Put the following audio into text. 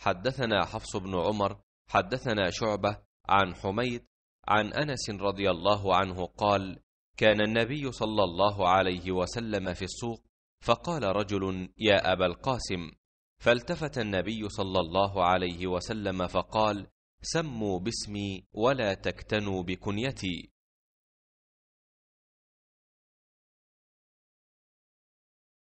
حدثنا حفص بن عمر حدثنا شعبة عن حميد عن أنس رضي الله عنه قال كان النبي صلى الله عليه وسلم في السوق فقال رجل يا أبا القاسم. فالتفت النبي صلى الله عليه وسلم فقال سموا باسمي ولا تكتنوا بكنيتي.